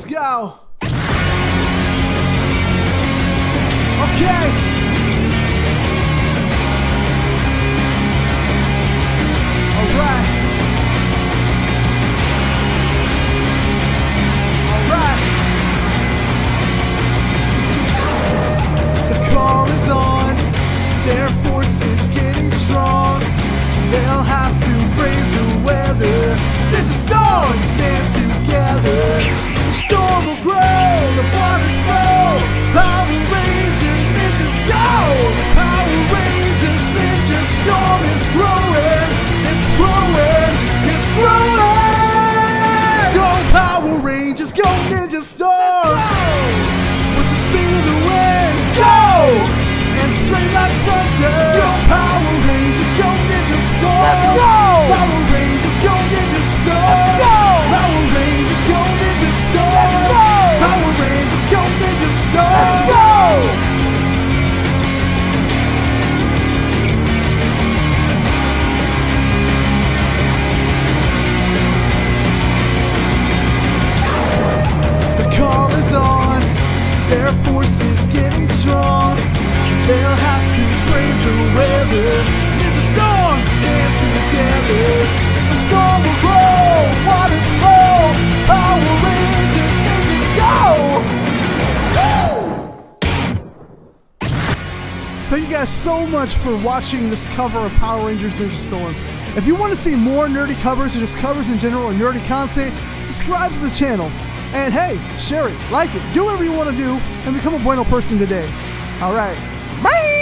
Let's go. Okay. Go their force is getting strong. They'll have to brave the weather. Ninja Storm stand together. The storm will grow, waters flow. Power Rangers, ninjas go! Thank you guys so much for watching this cover of Power Rangers Ninja Storm. If you want to see more nerdy covers or just covers in general or nerdy content, subscribe to the channel. And hey, share it, like it, do whatever you want to do, and become a bueno person today. Alright, bye!